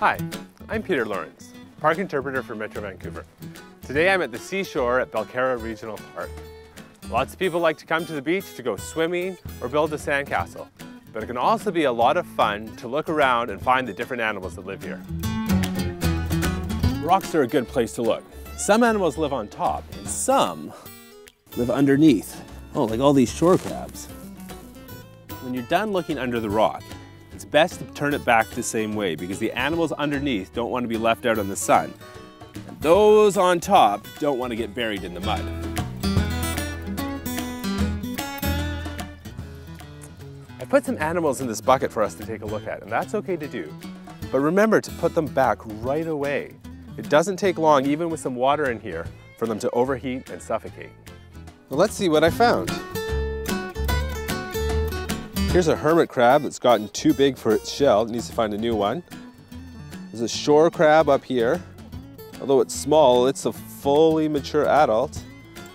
Hi, I'm Peter Lawrance, park interpreter for Metro Vancouver. Today I'm at the seashore at Belcarra Regional Park. Lots of people like to come to the beach to go swimming or build a sandcastle, but it can also be a lot of fun to look around and find the different animals that live here. Rocks are a good place to look. Some animals live on top, and some live underneath. Oh, like all these shore crabs. When you're done looking under the rock, it's best to turn it back the same way because the animals underneath don't want to be left out in the sun. And those on top don't want to get buried in the mud. I put some animals in this bucket for us to take a look at, and that's okay to do. But remember to put them back right away. It doesn't take long, even with some water in here, for them to overheat and suffocate. Well, let's see what I found. Here's a hermit crab that's gotten too big for its shell. It needs to find a new one. There's a shore crab up here. Although it's small, it's a fully mature adult.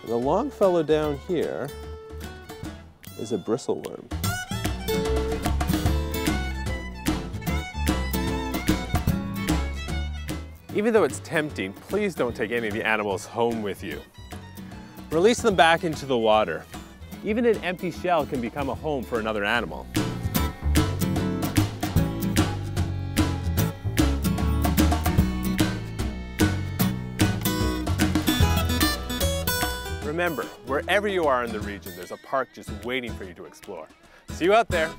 And the long fellow down here is a bristleworm. Even though it's tempting, please don't take any of the animals home with you. Release them back into the water. Even an empty shell can become a home for another animal. Remember, wherever you are in the region, there's a park just waiting for you to explore. See you out there.